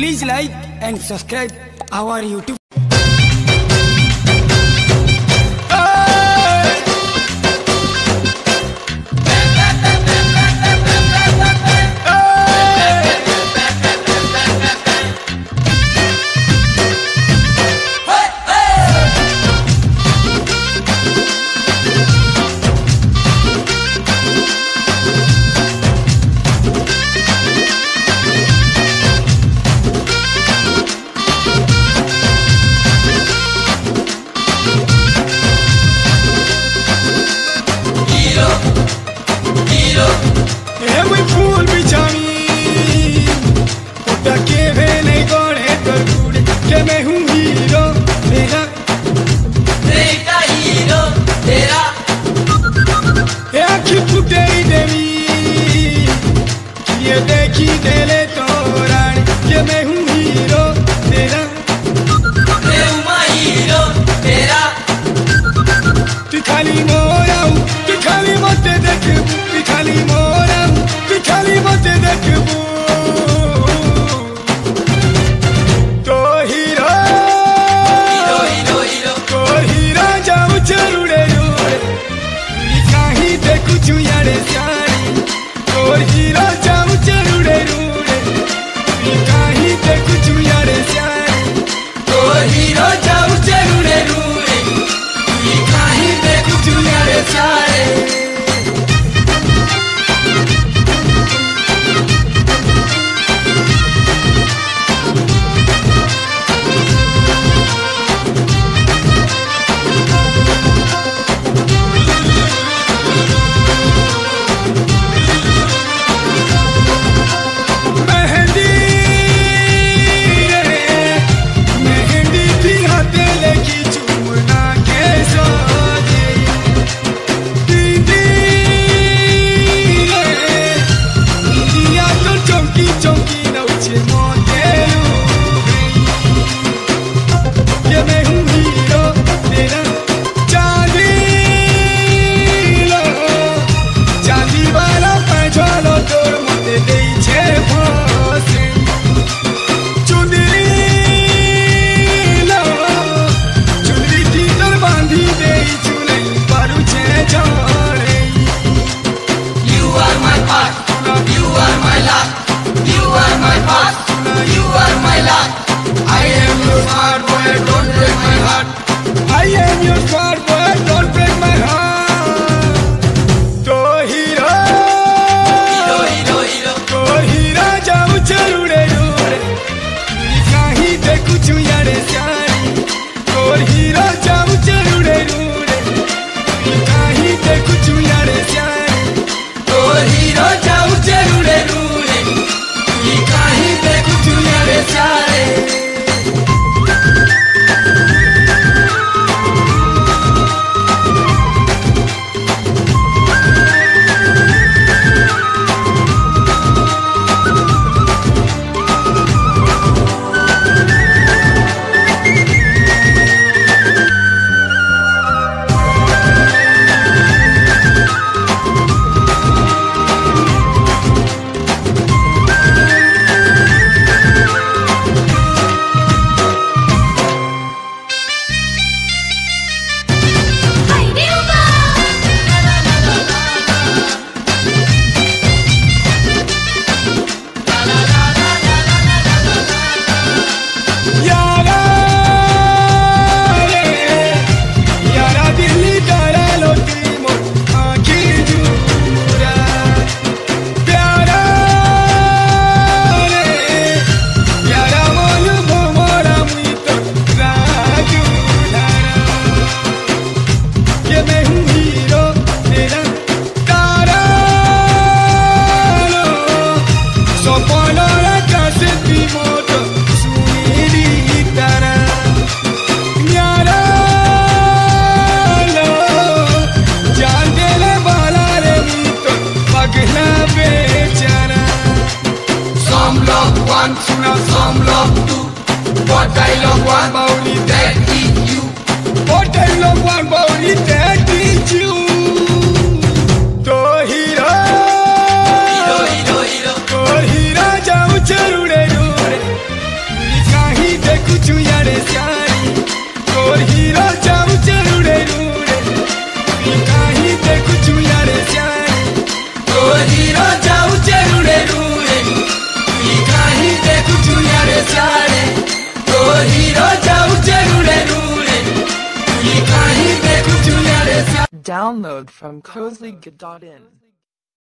Please like and subscribe our YouTube. कोई फूल बिछानी पुट्टा के वे नहीं गोड़े पर गुड़े के मैं हूँ हीरो मेरा। तेरा हीरो तेरा। ये आँखी फुटेरी देवी ये देखी देले तो रानी। ये मैं हूँ my path, you are my luck. I am your smart boy, don't break my heart. I am your smart Border long one, Bọ́dà ìlọ́wọ́ àgbà orí tẹ́ ìyú. long one, but only tẹ́. Download from cozy.in.